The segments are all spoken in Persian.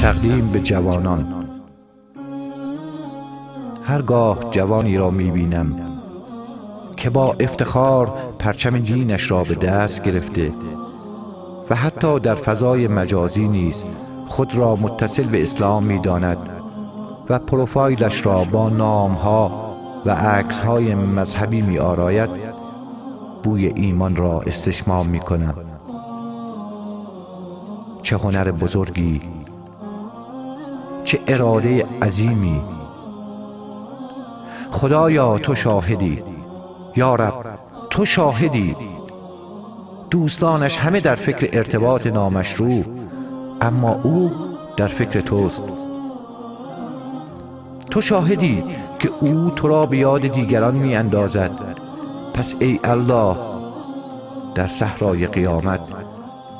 تقدیم به جوانان. هرگاه جوانی را می بینم که با افتخار پرچم دینش را به دست گرفته و حتی در فضای مجازی نیز خود را متصل به اسلام می داند و پروفایلش را با نامها و عکسهای مذهبی می آراید بوی ایمان را استشمام می کنم چه هنر بزرگی چه اراده عظیمی. خدایا تو شاهدی. یا رب تو شاهدی. دوستانش همه در فکر ارتباط نامشروع اما او در فکر توست. تو شاهدی که او تو را به یاد دیگران می اندازد پس ای الله در صحرای قیامت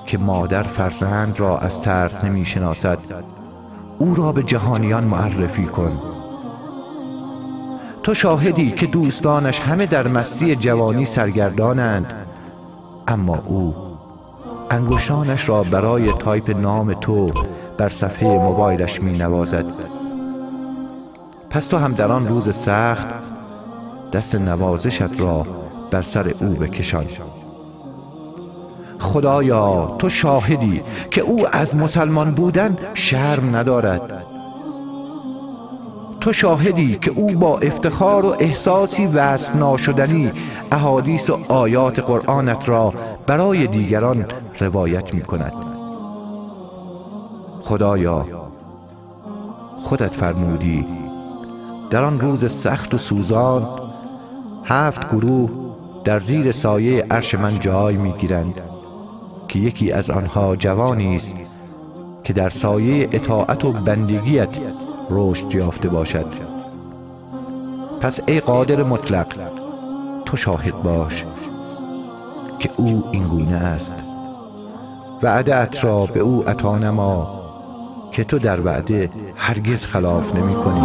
که مادر فرزند را از ترس نمی شناسد او را به جهانیان معرفی کن. تو شاهدی که دوستانش همه در مستی جوانی سرگردانند اما او انگشتانش را برای تایپ نام تو بر صفحه موبایلش می نوازد پس تو هم در آن روز سخت دست نوازشت را بر سر او بکشان. خدایا تو شاهدی که او از مسلمان بودن شرم ندارد. تو شاهدی که او با افتخار و احساسی وصف ناشدنی احادیث و آیات قرآنت را برای دیگران روایت می کند خدایا خودت فرمودی در آن روز سخت و سوزان هفت گروه در زیر سایه عرش من جای می گیرند که یکی از آنها جوانی است که در سایه اطاعت و بندگیت رشد یافته باشد. پس ای قادر مطلق تو شاهد باش که او اینگونه است وعدت را به او عطا نما که تو در وعده هرگز خلاف نمی کنی.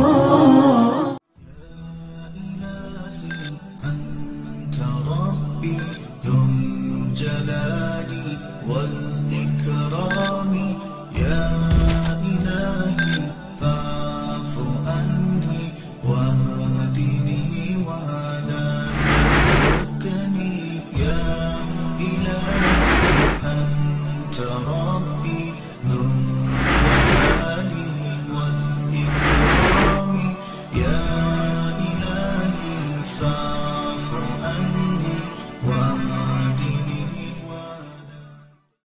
الله